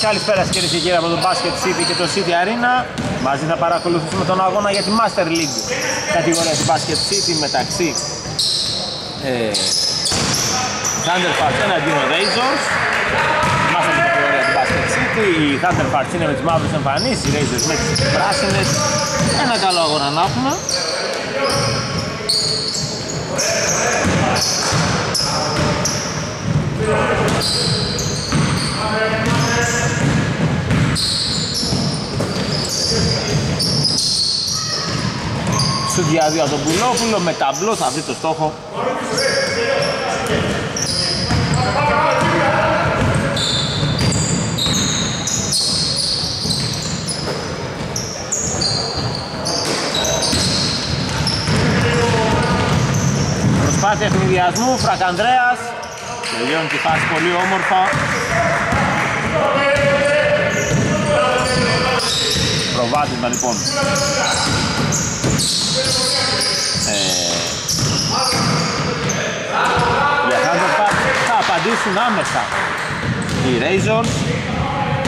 Καλησπέρα κύριε και κύριοι από το Basket City και το City Arena. Μαζί θα παρακολουθήσουμε τον αγώνα για τη Master League κατηγορία του Basket City μεταξύ ε, Thunderfart εναντίον Razors. Master κατηγορία του Basket City. Οι Thunderfart είναι με τις μαύρες εμφανίσεις, οι Razors με τις πράσινες. Ένα καλό αγώνα να έχουμε. Σου διαδύο τον Πουλόπουλο με ταμπλός θα βρει το στόχο. Προσπάθεια ευνηδιασμού, Φρακανδρέας Τελειώνει τη φάση πολύ όμορφα Προβάδισμα λοιπόν. Ε, Για θα απαντήσουν άμεσα οι Razors